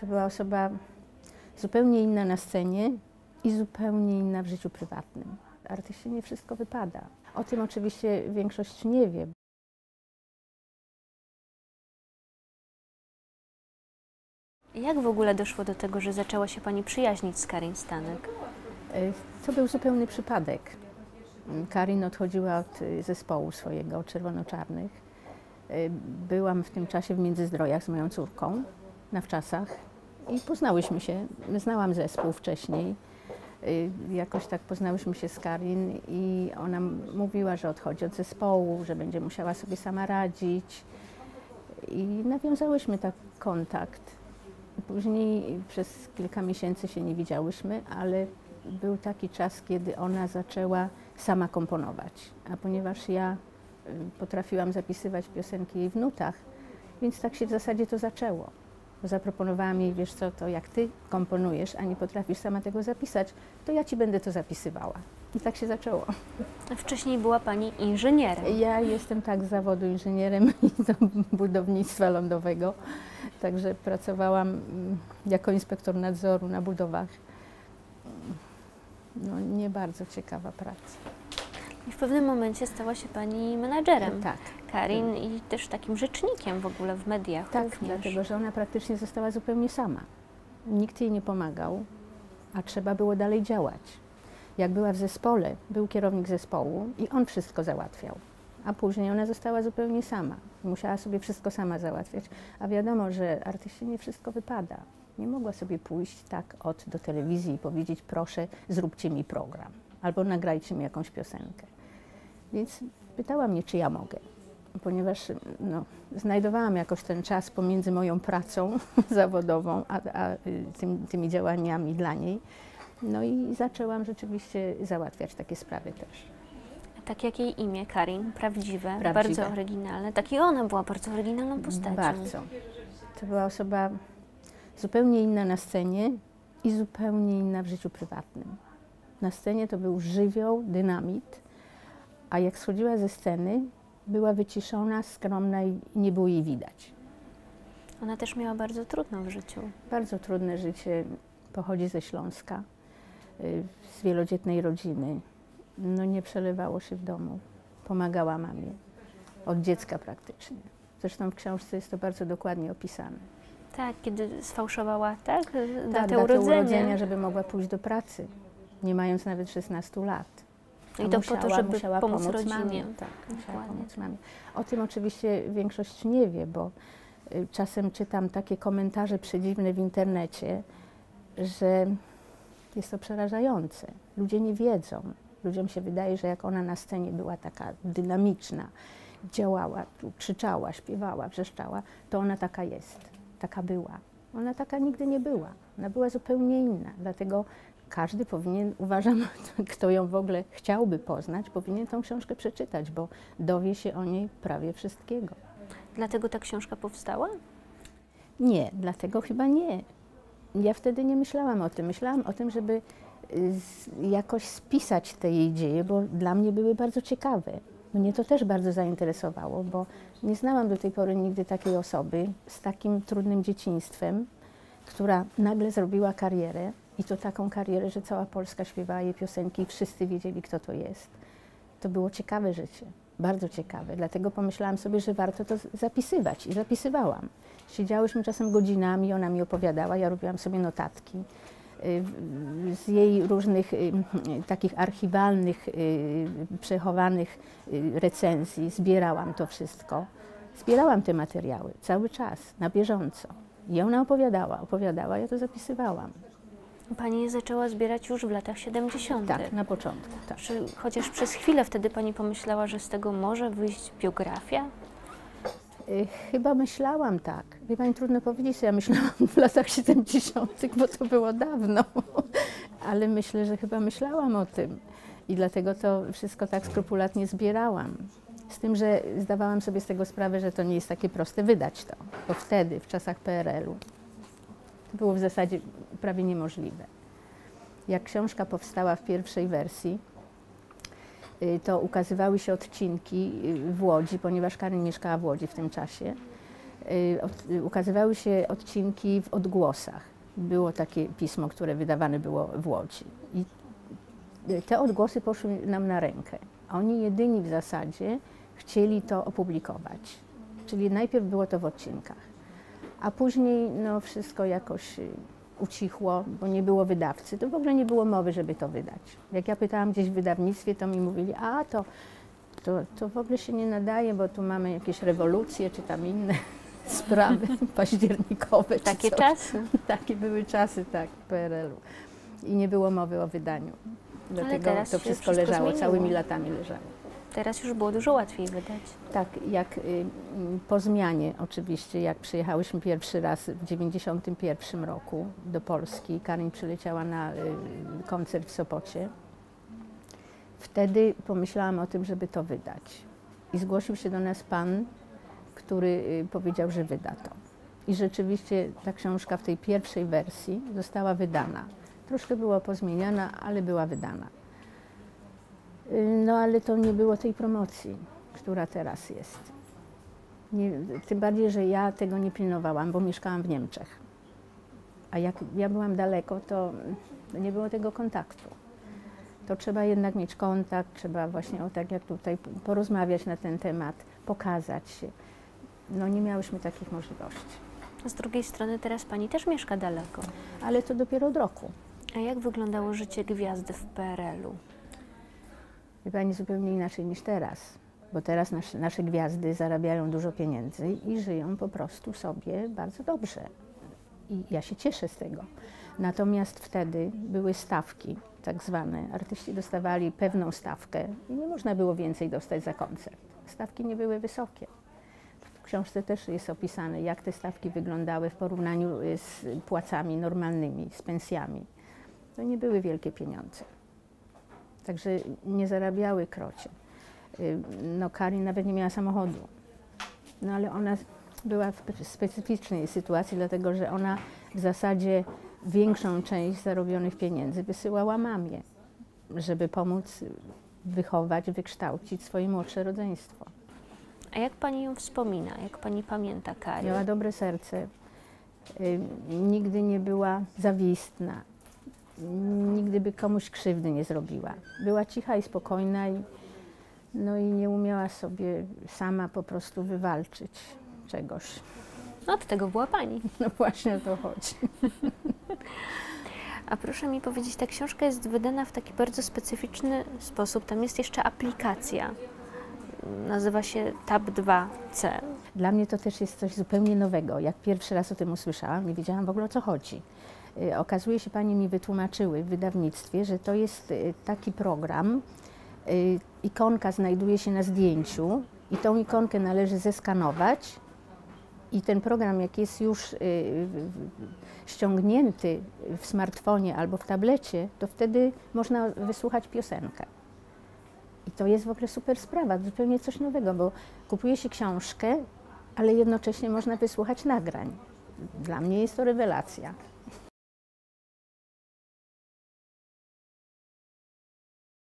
To była osoba zupełnie inna na scenie i zupełnie inna w życiu prywatnym. Artyście nie wszystko wypada. O tym oczywiście większość nie wie. Jak w ogóle doszło do tego, że zaczęła się Pani przyjaźnić z Karin Stanek? E, To był zupełny przypadek. Karin odchodziła od y, zespołu swojego Czerwono-Czarnych. E, Byłam w tym czasie w Międzyzdrojach z moją córką na wczasach i poznałyśmy się. Znałam zespół wcześniej. Y, Jakoś tak poznałyśmy się z Karin i ona mówiła, że odchodzi od zespołu, że będzie musiała sobie sama radzić. I nawiązałyśmy tak kontakt. Później przez kilka miesięcy się nie widziałyśmy, ale był taki czas, kiedy ona zaczęła sama komponować. A ponieważ ja y, potrafiłam zapisywać piosenki jej w nutach, więc tak się w zasadzie to zaczęło. Zaproponowałam jej, wiesz co, to jak ty komponujesz, a nie potrafisz sama tego zapisać, to ja ci będę to zapisywała. I tak się zaczęło. Wcześniej była Pani inżynierem. Ja jestem tak z zawodu inżynierem i do budownictwa lądowego, także pracowałam mm, jako inspektor nadzoru na budowach. No, nie bardzo ciekawa praca. I w pewnym momencie stała się Pani menadżerem Tak, Karin i też takim rzecznikiem w ogóle w mediach tak, również. dlatego że ona praktycznie została zupełnie sama. Nikt jej nie pomagał, a trzeba było dalej działać. Jak była w zespole, był kierownik zespołu i on wszystko załatwiał. A później ona została zupełnie sama. Musiała sobie wszystko sama załatwiać. A wiadomo, że artyście nie wszystko wypada. Nie mogła sobie pójść tak od do telewizji i powiedzieć: Proszę, zróbcie mi program albo nagrajcie mi jakąś piosenkę. Więc pytała mnie, czy ja mogę, ponieważ no, znajdowałam jakoś ten czas pomiędzy moją pracą zawodową a, a y, tym, tymi działaniami dla niej. No i zaczęłam rzeczywiście załatwiać takie sprawy też. Tak jak jej imię, Karin, prawdziwe, Prawdziwe. bardzo oryginalne. Tak i ona była bardzo oryginalną postacią. Bardzo. To była osoba zupełnie inna na scenie i zupełnie inna w życiu prywatnym. Na scenie to był żywioł, dynamit, a jak schodziła ze sceny, była wyciszona, skromna i nie było jej widać. Ona też miała bardzo trudno w życiu. Bardzo trudne życie, pochodzi ze Śląska, y, z wielodzietnej rodziny. No nie przelewało się w domu. Pomagała mamie. Od dziecka praktycznie. Zresztą w książce jest to bardzo dokładnie opisane. Tak, kiedy sfałszowała, tak? Tak, Datę datę urodzenia. urodzenia, żeby mogła pójść do pracy, nie mając nawet 16 lat. I to po musiała, to, żeby pomóc pomóc rodzinie. mamie. Tak, musiała Dokładnie. pomóc mamie. O tym oczywiście większość nie wie, bo y, czasem czytam takie komentarze przedziwne w internecie, że jest to przerażające. Ludzie nie wiedzą. Ludziom się wydaje, że jak ona na scenie była taka dynamiczna, działała, krzyczała, śpiewała, wrzeszczała, to ona taka jest, taka była. Ona taka nigdy nie była. Ona była zupełnie inna. Dlatego każdy powinien, uważam, kto ją w ogóle chciałby poznać, powinien tą książkę przeczytać, bo dowie się o niej prawie wszystkiego. Dlatego ta książka powstała? Nie, dlatego chyba nie. Ja wtedy nie myślałam o tym. Myślałam o tym, żeby y, jakoś spisać te jej dzieje, bo dla mnie były bardzo ciekawe. Mnie to też bardzo zainteresowało, bo nie znałam do tej pory nigdy takiej osoby z takim trudnym dzieciństwem, która nagle zrobiła karierę i to taką karierę, że cała Polska śpiewała jej piosenki i wszyscy wiedzieli, kto to jest. To było ciekawe życie, bardzo ciekawe. Dlatego pomyślałam sobie, że warto to zapisywać i zapisywałam. Siedziałyśmy czasem godzinami, ona mi opowiadała, ja robiłam sobie notatki. Y, Z jej różnych y, takich archiwalnych, y, przechowanych recenzji zbierałam to wszystko. Zbierałam te materiały cały czas, na bieżąco. I ona opowiadała, opowiadała, ja to zapisywałam. Pani je zaczęła zbierać już w latach 70. Tak, na początku. Tak. Czy chociaż przez chwilę wtedy Pani pomyślała, że z tego może wyjść biografia? Y, Chyba myślałam tak. Wie Pani, trudno powiedzieć, co ja myślałam w latach 70., bo to było dawno. Ale myślę, że chyba myślałam o tym. I dlatego to wszystko tak skrupulatnie zbierałam. Z tym, że zdawałam sobie z tego sprawę, że to nie jest takie proste wydać to. Bo wtedy, w czasach PRL-u, było w zasadzie prawie niemożliwe. Jak książka powstała w pierwszej wersji, y, to ukazywały się odcinki y, w Łodzi, ponieważ Karin mieszkała w Łodzi w tym czasie. y, ukazywały się odcinki w odgłosach. Było takie pismo, które wydawane było w Łodzi. I te odgłosy poszły nam na rękę. Oni jedyni w zasadzie chcieli to opublikować. Czyli najpierw było to w odcinkach, a później no, wszystko jakoś y, ucichło, bo nie było wydawcy. To w ogóle nie było mowy, żeby to wydać. Jak ja pytałam gdzieś w wydawnictwie, to mi mówili, a to, to, to w ogóle się nie nadaje, bo tu mamy jakieś rewolucje, czy tam inne sprawy październikowe. Takie coś. czasy. Takie były czasy, tak, PRL-u. I nie było mowy o wydaniu. Dlatego to wszystko wszystko leżało, zmieniło. całymi latami leżało. Teraz już było dużo łatwiej wydać. Tak, jak y, po zmianie oczywiście, jak przyjechałyśmy pierwszy raz w 1991 roku do Polski, Karin przyleciała na y, koncert w Sopocie. Wtedy pomyślałam o tym, żeby to wydać. I zgłosił się do nas pan, który y, powiedział, że wyda to. I rzeczywiście ta książka w tej pierwszej wersji została wydana. Troszkę była pozmieniana, ale była wydana. No ale to nie było tej promocji, która teraz jest. Nie, tym bardziej, że ja tego nie pilnowałam, bo mieszkałam w Niemczech. A jak ja byłam daleko, to nie było tego kontaktu. To trzeba jednak mieć kontakt, trzeba właśnie o tak jak tutaj porozmawiać na ten temat, pokazać się. No nie miałyśmy takich możliwości. Z drugiej strony teraz pani też mieszka daleko. Ale to dopiero od roku. A jak wyglądało życie gwiazdy w PRL-u? Wie Pani, zupełnie inaczej niż teraz. Bo teraz nasze, gwiazdy zarabiają dużo pieniędzy i żyją po prostu sobie bardzo dobrze. I ja się cieszę z tego. Natomiast wtedy były stawki, tak zwane. Artyści dostawali pewną stawkę i nie można było więcej dostać za koncert. Stawki nie były wysokie. W książce też jest opisane, jak te stawki wyglądały w porównaniu y, z płacami normalnymi, z pensjami. To nie były wielkie pieniądze. Także nie zarabiały krocie. Y, No Karin nawet nie miała samochodu. No ale ona była w spe- specyficznej sytuacji, dlatego że ona w zasadzie większą część zarobionych pieniędzy wysyłała mamie, żeby pomóc wychować, wykształcić swoje młodsze rodzeństwo. A jak pani ją wspomina? Jak pani pamięta Karię? Miała dobre serce, y, nigdy nie była zawistna, nigdy by komuś krzywdy nie zrobiła. Była cicha i spokojna i, no i nie umiała sobie sama po prostu wywalczyć czegoś. No od tego była pani. No właśnie o to chodzi. A proszę mi powiedzieć, ta książka jest wydana w taki bardzo specyficzny sposób. Tam jest jeszcze aplikacja. Nazywa się Tab 2C. Dla mnie to też jest coś zupełnie nowego. Jak pierwszy raz o tym usłyszałam, nie wiedziałam w ogóle o co chodzi. Y, Okazuje się, panie mi wytłumaczyły w wydawnictwie, że to jest y, taki program. y, Ikonka znajduje się na zdjęciu i tą ikonkę należy zeskanować. I ten program, jak jest już ściągnięty w smartfonie albo w tablecie, to wtedy można wysłuchać piosenkę. I to jest w ogóle super sprawa, zupełnie coś nowego, bo kupuje się książkę, ale jednocześnie można wysłuchać nagrań. Dla mnie jest to rewelacja.